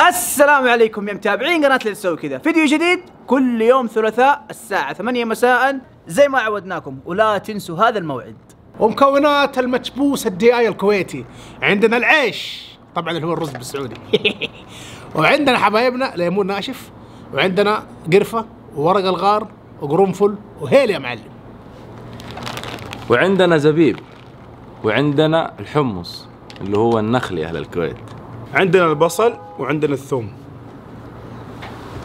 السلام عليكم يا متابعين قناة اللي تسوي كذا. فيديو جديد كل يوم ثلاثاء الساعة 8 مساء زي ما عودناكم ولا تنسوا هذا الموعد. ومكونات المكبوس الدي آي الكويتي. عندنا العيش طبعا اللي هو الرز بالسعودي. وعندنا حبايبنا ليمون ناشف. وعندنا قرفة وورق الغار وقرنفل وهيل يا معلم. وعندنا زبيب وعندنا الحمص اللي هو النخل يا أهل الكويت. عندنا البصل وعندنا الثوم.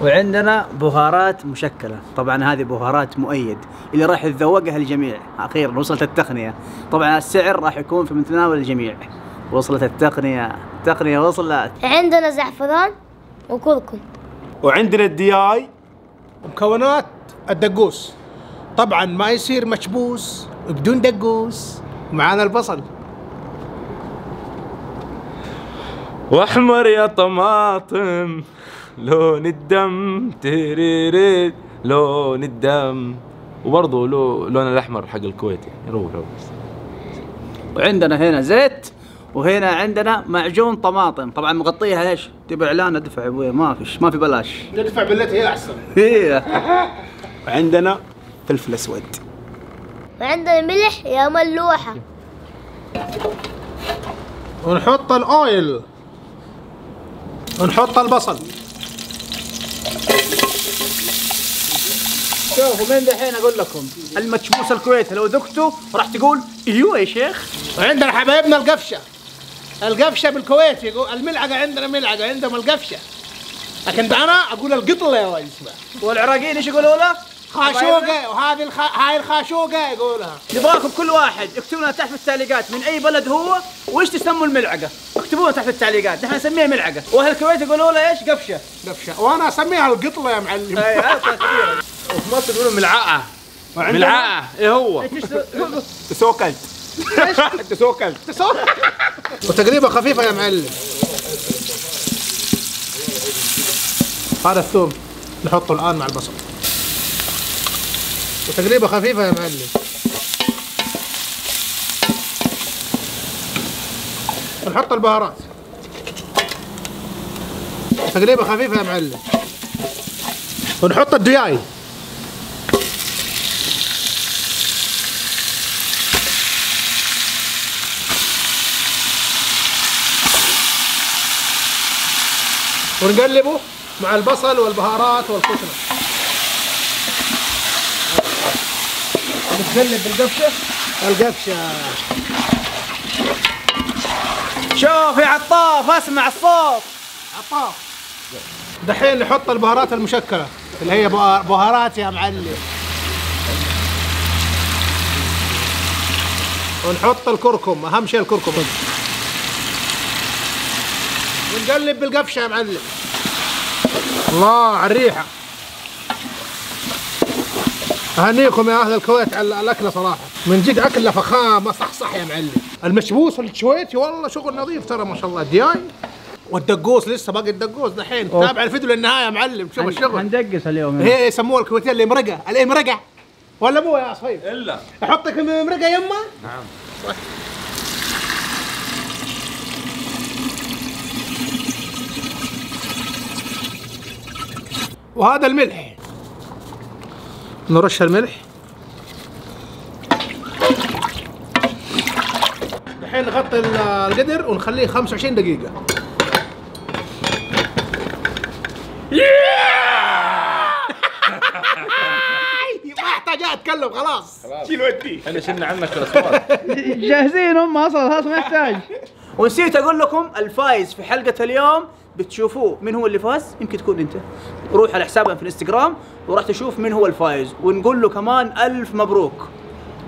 وعندنا بهارات مشكلة. طبعا هذه بهارات مؤيد. اللي راح يتذوقها الجميع. أخيرا وصلت التقنية. طبعا السعر راح يكون في متناول الجميع وصلت التقنية. التقنية وصلت. عندنا زعفران وكركم. وعندنا الدي اي ومكونات الدقوس. طبعا ما يصير مكبوس بدون دقوس. معانا البصل. واحمر يا طماطم لون الدم تريريت لون الدم. وبرضه لو لون الأحمر حق الكويت يعني روح روح. وعندنا هنا زيت وهنا عندنا معجون طماطم. طبعا مغطيها إيش؟ تبي إعلان ادفع يا ابويا ما فيش ما في بلاش. ندفع بالتي هي أحسن. هي. وعندنا فلفل أسود. وعندنا ملح يا ملوحة. ونحط الأويل. ونحط البصل. شوفوا من دحين أقول لكم المكبوس الكويتي لو ذقته راح تقول إيوه يا شيخ. وعندنا حبايبنا القفشة. القفشة بالكويت يقول الملعقة عندنا ملعقة عندهم القفشة. لكن أنا أقول القطلة يا ولد اسمع والعراقيين إيش يقولوا له؟ خاشوقة وهذه الخ... هاي الخاشوقة يقولها. نبغاكم كل واحد اكتبوا لنا تحت في التعليقات من أي بلد هو وإيش تسموا الملعقة. اكتبوا لنا تحت في التعليقات نحن نسميها ملعقة. وأهل الكويت يقولوا له إيش؟ قفشة. قفشة. وأنا أسميها القطلة يا معلم. أي وفي مصر يقولوا ملعقة. ملعقة. إيه هو؟ تسوكلت تسوكلت وتقريبا خفيفة يا معلم. هذا الثوم نحطه الآن مع البصل. وتقريبا خفيفة يا معلم. نحط البهارات. تقريبا خفيفة يا معلم. ونحط الدياي. ونقلبه مع البصل والبهارات والكشرة نقلب بالقفشة؟ القفشة. شوف يا عطاف اسمع الصوت. عطاف. دحين نحط البهارات المشكلة اللي هي بها- بهارات يا معلم. ونحط الكركم أهم شيء الكركم. ونقلب بالقفشة يا معلم. الله على الريحة. أهنيكم يا أهل الكويت على الأكلة صراحة. من جد أكلة فخامة صح صح يا معلم. المشبوس الكويتي والله شغل نظيف ترى ما شاء الله. الدياي والدقوس لسه باقي الدقوس دحين. تابع الفيديو للنهاية يا معلم. شوف الشغل. هندقس اليوم هي يسموها الكويتيين الامرقه الامرقه ولا مو يا صهيب؟ إلا. احطك امرقه يمه نعم. وهذا الملح. نرش الملح. الحين نغطي ال- القدر ونخليه 25 دقيقة. ما أتكلم خلاص. شيل ودي. إحنا شلنا عنك الاصوات جاهزين هم أصلا خلاص ما يحتاج. ونسيت أقول لكم الفايز في حلقة اليوم بتشوفوه من هو اللي فاز؟ يمكن تكون أنت. روح على حسابنا في الإنستغرام وراح تشوف من هو الفايز ونقول له كمان ألف مبروك.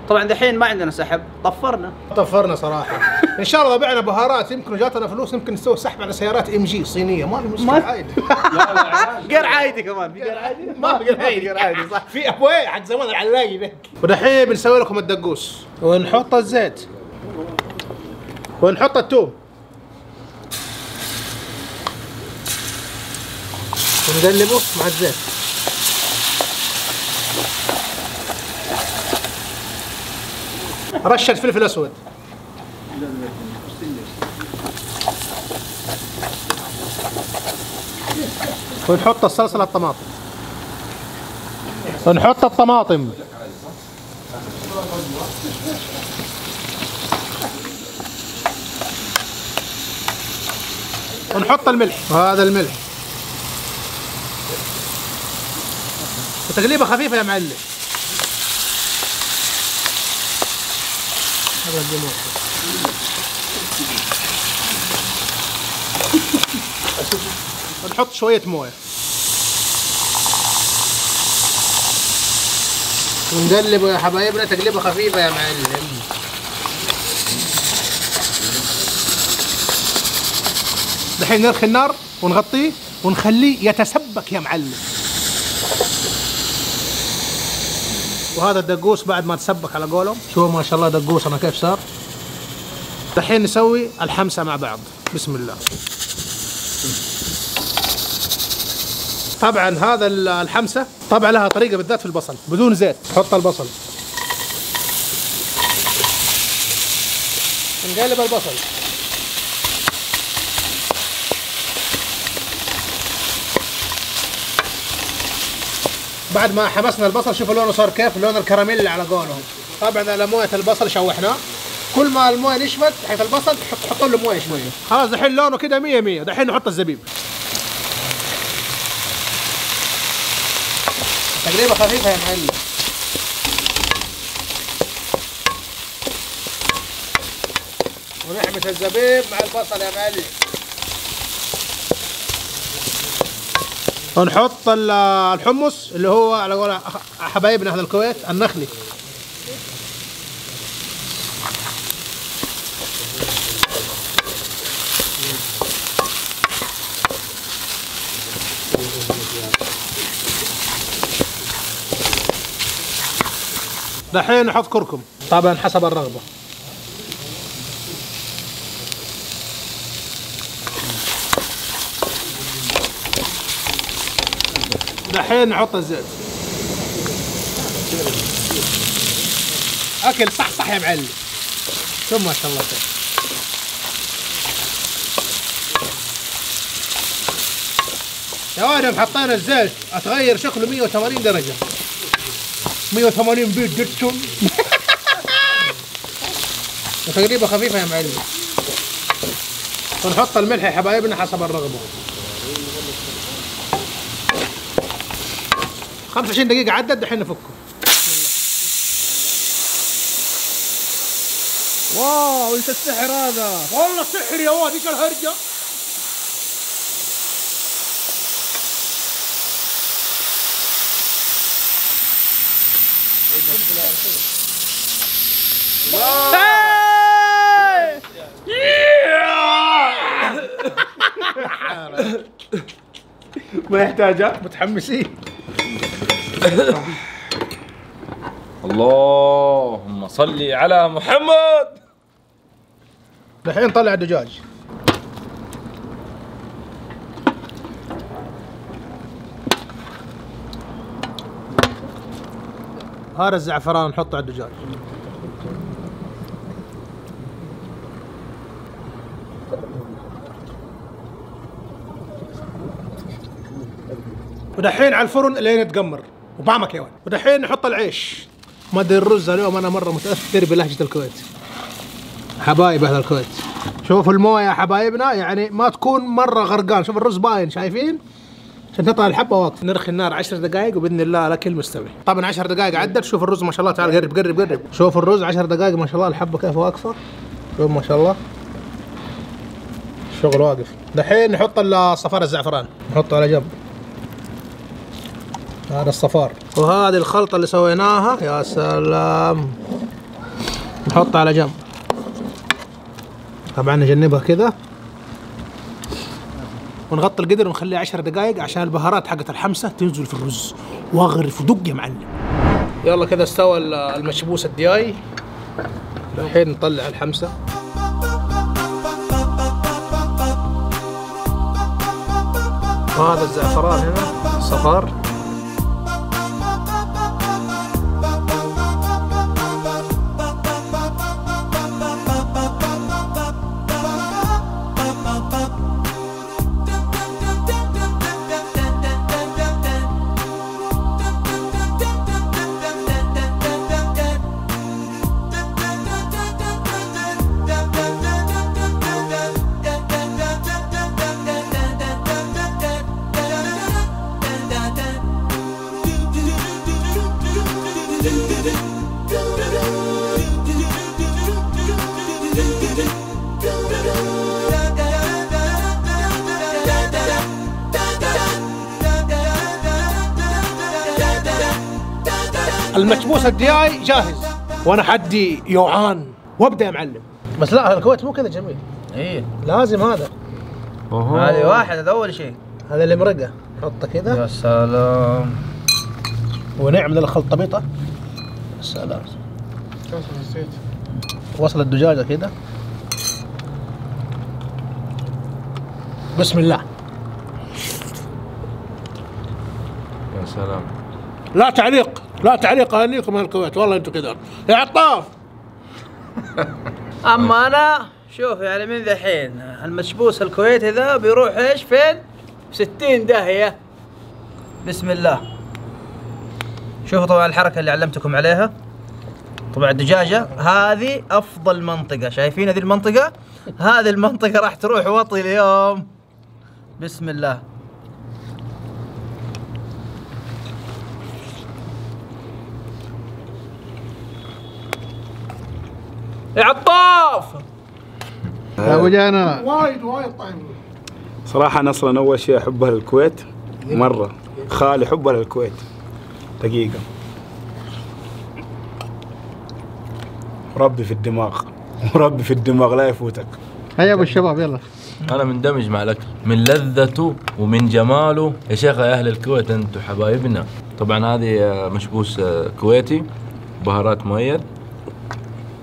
طبعا دحين ما عندنا سحب طفرنا. طفرنا صراحة. إن شاء الله بعنا بهارات يمكن جاتنا فلوس يمكن نسوي سحب على سيارات MG صينية. ما في مشكلة ما- عادي. غير عادي كمان. غير عادي؟ ما في غير عادي. صح. في أبوي حق زمان العلاقي ذاك ودحين بنسوي لكم الدقوس. ونحط الزيت. ونحط التوم. ونقلبه مع الزيت. رشة فلفل أسود. ونحط الصلصة الطماطم. ونحط الطماطم. ونحط الملح. وهذا الملح. وتقليبة خفيفة يا معلم. ونحط شوية موية. ونقلبه يا حبايبنا تقليبة خفيفة يا معلم. دحين نرخي النار ونغطيه ونخليه يتسبك يا معلم. وهذا الدقوس بعد ما تسبك على قولهم. شوفوا ما شاء الله دقوسنا كيف صار. دحين نسوي الحمسة مع بعض. بسم الله. طبعا هذا ال- الحمسة طبعا لها طريقة بالذات في البصل بدون زيت. تحط البصل. نقلب البصل. بعد ما حمسنا البصل شوفوا لونه صار كيف لون الكراميل على قولهم طبعا على موية البصل شوحناه. كل ما الموية نشفت حيث البصل تحط له موية شوية. خلاص دحين لونه كده 100 100 دحين نحط الزبيب. تقريبا خفيفة يا معلم. ونحمس الزبيب مع البصل يا معلم. ونحط ال- الحمص اللي هو على قول حبايبنا أهل الكويت النخلي. دحين نحط كركم. طبعا حسب الرغبة. دحين نحط الزيت. أكل صح صح يا معلم. ثم ما شاء الله يا ولد حطينا الزيت. أتغير شكله 180 درجة. 180 بيت جيتسون تقريبا خفيفة يا معلم. ونحط الملح يا حبايبنا حسب الرغبة. 25 دقيقة عدت دحين نفكه. واو انت السحر هذا؟ والله سحر يا واد إيش الهرجة؟ ما يحتاجها متحمسين. اللهم صل على محمد. دحين طلع الدجاج. هذا الزعفران نحطه على الدجاج. ودحين على الفرن لين يتقمر. وبعمك يا ولد. ودحين نحط العيش. ما أدري الرز اليوم أنا مرة متأثر بلهجة الكويت. حبايب أهل الكويت. شوفوا الموية يا حبايبنا يعني ما تكون مرة غرقان. شوف الرز باين شايفين؟ عشان تطلع الحبة واقف. نرخي النار 10 دقائق وبإذن الله الاكل مستوي طبعا 10 دقائق عدت. شوف الرز ما شاء الله تعال قرب قرب قرب. شوف الرز 10 دقائق ما شاء الله الحبة كيف واقفة؟ شوف ما شاء الله. الشغل واقف. دحين نحط الصفار الزعفران. نحطه على جنب. هذا الصفار. وهذه الخلطة اللي سويناها يا سلام. نحطها على جنب. طبعا نجنبها كذا. ونغطي القدر ونخليه 10 دقائق عشان البهارات حقت الحمسه تنزل في الرز. واغرف ودق يا معلم. يلا كذا استوى ال- المشبوس الدياي. الحين نطلع الحمسه وهذا الزعفران هنا صفار. المكبوس الدياي جاهز. وأنا حدي يوعان. وابدأ يا معلم. بس لا الكويت مو كذا جميل. إيه. لازم هذا. هذه واحد هذا أول شيء. هذا المرقه حطه كذا. يا سلام. ونعم للخلطبيطه يا سلام. نسيت. وصل الدجاجه كذا بسم الله. يا سلام. لا تعليق لا تعليق اهنيكم أهل الكويت والله أنتم كذا يا عطاف. أما أنا شوف يعني من ذحين المشبوس الكويتي ذا بيروح إيش؟ فين؟ في 60 داهية. بسم الله. شوفوا طبعا الحركة اللي علمتكم عليها. طبعا الدجاجة هذه أفضل منطقة. شايفين هذه المنطقة؟ هذه المنطقة راح تروح وطي اليوم. بسم الله. يا عطاف! يا أبو جانا. وايد وايد طعم صراحة أنا أصلا أول شيء أحبها للكويت مرة. خالي حبها للكويت دقيقة. ربي في الدماغ. ربي في الدماغ لا يفوتك. هيا أبو الشباب يلا. أنا مندمج مع الاكل من لذته ومن جماله يا شيخ يا أهل الكويت أنتم حبايبنا. طبعا هذه آه، مشبوس آه، كويتي. بهارات مؤيد.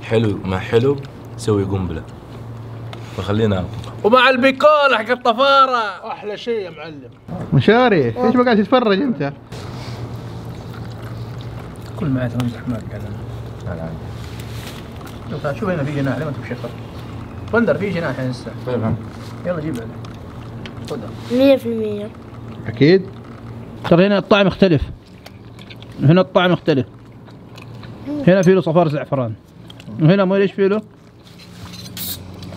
حلو ما حلو سوي قنبلة. فخلينا ومع البيكول حق الطفارة. أحلى شيء يا معلم. مشاري إيش بقى؟ تتفرج أنت؟ كل معي تمزح معك شوف شوف هنا في جناح لما تبي شفر بندر في جناح هنا لسه يلا جيب خذها مية في المية. أكيد. ترى هنا الطعم يختلف. هنا الطعم يختلف. هنا في له صفار زعفران. وهنا ما ليش في له؟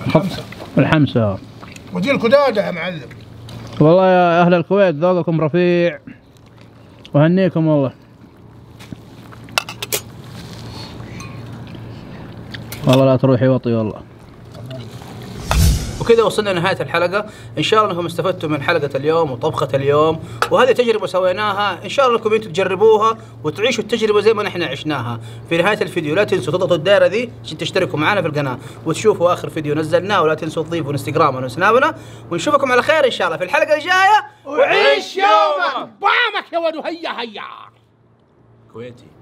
الحمسه الحمسه ودي الكداده يا معلم. والله يا أهل الكويت ذوقكم رفيع. وهنيكم والله. والله لا تروحي وطي والله. وكذا وصلنا لنهاية الحلقة. إن شاء الله أنكم استفدتوا من حلقة اليوم وطبخة اليوم وهذه تجربة سويناها. إن شاء الله أنكم أنتم تجربوها وتعيشوا التجربة زي ما نحن عشناها. في نهاية الفيديو لا تنسوا تضغطوا الدائرة ذي عشان تشتركوا معنا في القناة وتشوفوا آخر فيديو نزلناه ولا تنسوا تضيفوا انستغرامنا وسنابنا. ونشوفكم على خير إن شاء الله في الحلقة الجاية. وعيش يومك. بعمك يا ولد هيا هيا. كويتي.